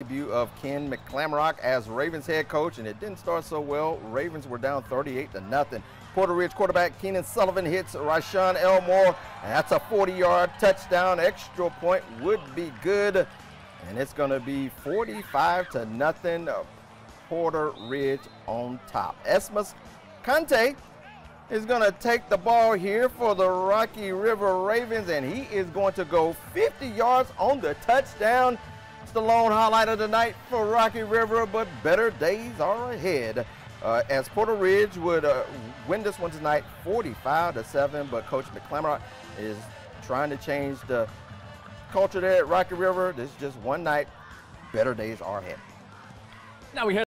debut of Ken McClamrock as Ravens head coach, and it didn't start so well. Ravens were down 38 to nothing. Porter Ridge quarterback Keenan Sullivan hits Rashawn Elmore, and that's a 40-yard touchdown. Extra point would be good, and it's going to be 45 to nothing. Porter Ridge on top. Esmus Conte is going to take the ball here for the Rocky River Ravens, and he is going to go 50 yards on the touchdown. It's the lone highlight of the night for Rocky River, but better days are ahead. Uh, as Porter Ridge would uh, win this one tonight, 45 to 7, but Coach McClamrock is trying to change the culture there at Rocky River. This is just one night. Better days are ahead. Now we head